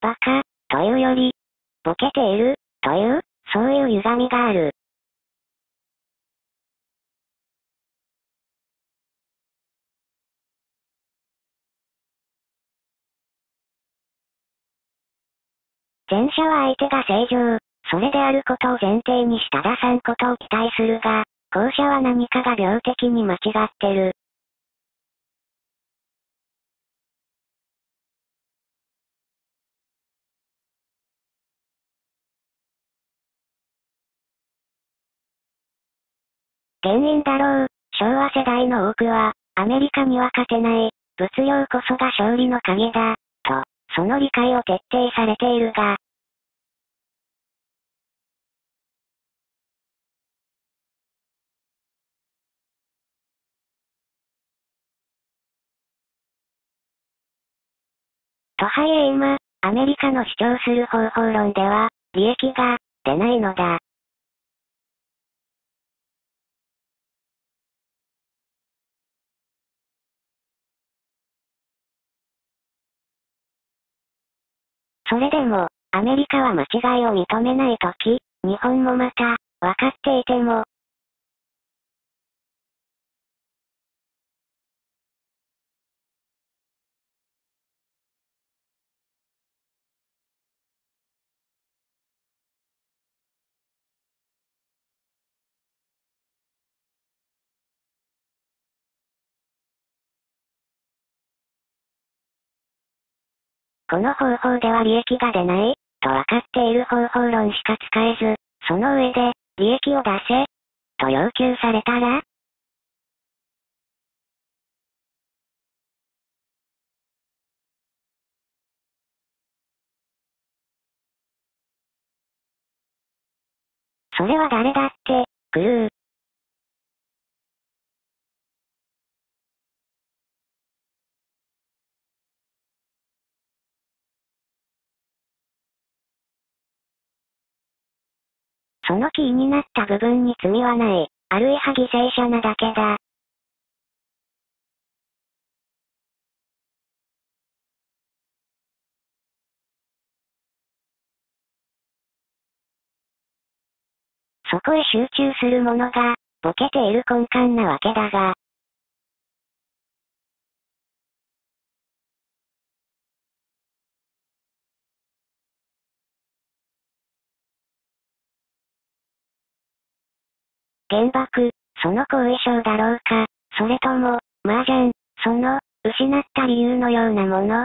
バカ、というより、ボケている、という、そういう歪みがある。前者は相手が正常、それであることを前提にした打算ことを期待するが、後者は何かが病的に間違ってる。原因だろう。昭和世代の多くは、アメリカには勝てない、物量こそが勝利の鍵だ、と、その理解を徹底されているが、とはいえ今、アメリカの主張する方法論では、利益が出ないのだ。それでも、アメリカは間違いを認めないとき、日本もまた、分かっていても、この方法では利益が出ない、と分かっている方法論しか使えず、その上で、利益を出せ、と要求されたらそれは誰だって、狂う。そのキーになった部分に罪はない、あるいは犠牲者なだけだ。そこへ集中するものが、ボケている根幹なわけだが、原爆、その後遺症だろうか、それとも、麻雀、その、失った理由のようなもの、